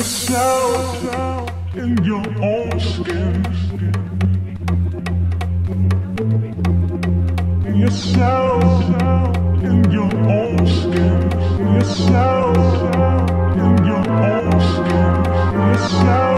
yourself in your own skin. In yourself in your own skin. In your own skin. Yourself.